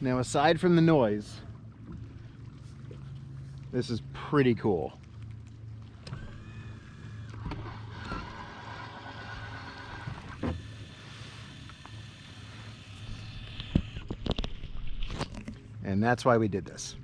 Now aside from the noise, this is pretty cool. And that's why we did this.